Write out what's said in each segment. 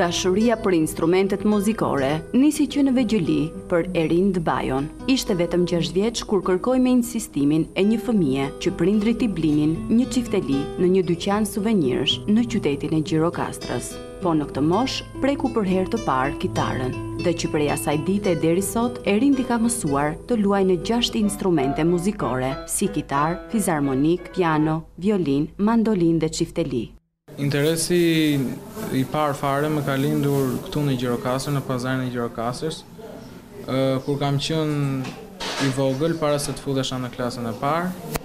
Dashuria për instrumentet muzikore nisi që në vegjëli për Erind Bajon. Ishte vetëm 6 vjeç kur kërkoi me insistimin e një fëmije që prindërit t'i blinin një çifteli në një dyqan suvenirësh në qytetin e Gjirokastrës. Po në këtë moshë, preku për herë të parë kitarën, dhe që prej asaj dite e deri sot, Erindi ka mësuar të luajë në gjashtë instrumente muzikore, si kitarë, fizarmonikë, piano, violinë, mandolinë dhe çifteli. Interesi i parë fare më ka lindur këtu në Gjirokastër, në pazarin e Gjirokastrës, kur kam qenë i vogël, para se të futesha në klasën e parë,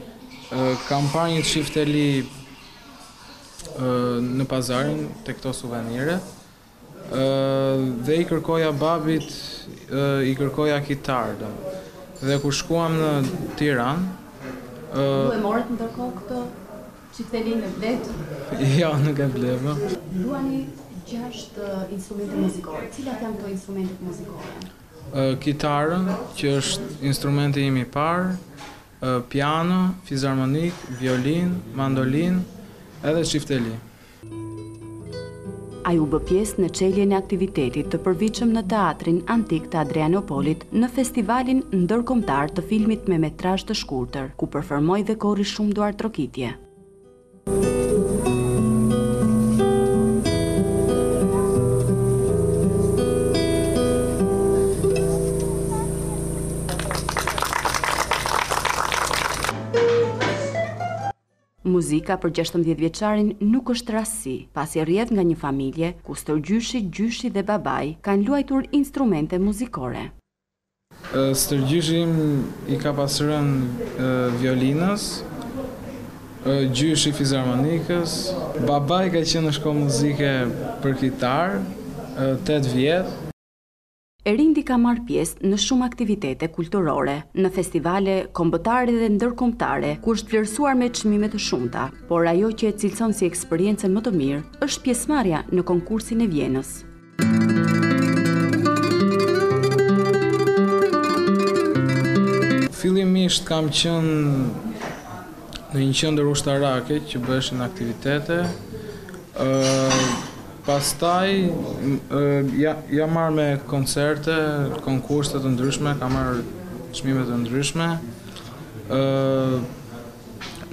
kam parë një çifteli, në pazarin te këto suvenire dhe i kërkoja babit i kërkoja kitarë dhe, dhe kur shkuam në Tiranë Ku e morët në tërko këto çiftelinë e bletë? Jo, nuk e bleva Luani gjashtë instrumente muzikore, cilat janë këto instrumente muzikore? Kitarën, që është instrumenti im i parë piano, fizarmonikë, violinë, mandolinë edhe çifteli. Ai u bë pjesë në çeljen e aktivitetit të përvitshëm në Teatrin Antik të Adrianopolit në Festivalin Ndërkombëtar të Filmit me Metrazh të Shkurtër, ku performoi dhe korri shumë duartrokitje. Muzika për gjashtëmbëdhjetëvjeçarin nuk është rastësi, pasi rrjedh nga një familje ku stërgjyshi, gjyshi dhe babai kanë luajtur instrumente muzikore. Stërgjyshi im i ka pas rënë violinës, gjyshi fizarmonikës. Babai ka qenë në shkollë muzike për kitarë tetë vjet. Erindi ka marrë pjesë në shumë aktivitete kulturore, në festivale kombëtare dhe ndërkombëtare, ku është vlerësuar me çmime të shumta, por ajo që e cilëson si eksperiencën më të mirë është pjesëmarrja në Konkursin e Vjenës. Fillimisht kam qenë në një qendër ushtarake që bëheshin aktivitete. ë Pastaj ja jam marrë me koncerte, konkurse të ndryshme, kam marrë çmime të ndryshme. ë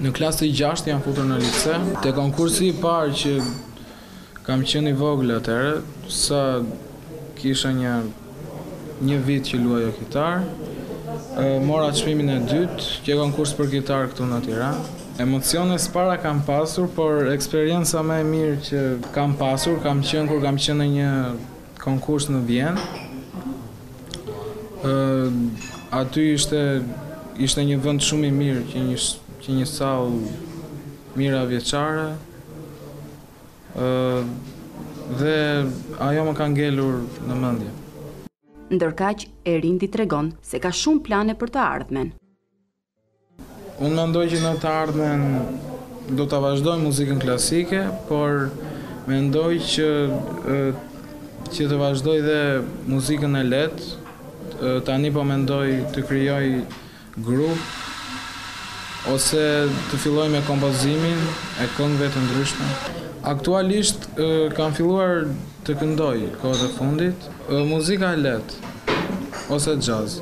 Në klasë të gjashtë jam futur në lice. Te konkursi i parë që Kam qenë i vogël atëherë, sa kisha një një vit që luaja kitarë. Mora çmimin e dytë, qe konkurs për kitarë këtu në Tiranë. Emocione s'para kam pasur, por eksperienca më e mirë që kam pasur ka qenë kur kam qenë në një konkurs në Vjenë. Aty ishte ishte një vend shumë i mirë, qe një qe një sallë mijëravjeçare ë dhe ajo më ka ngelur në mendje. Ndërkaq, Erindi tregon se ka shumë plane për të ardhmen. Unë mendoj që në të ardhmen do ta vazhdoj muzikën klasike, por mendoj që që të vazhdoj dhe muzikën e lehtë, tani po mendoj të krijoj grup ose të filloj me kompozimin e këngëve të ndryshme. Aktualisht kam filluar të këndoj kohët e fundit muzika e lehtë ose xhaz.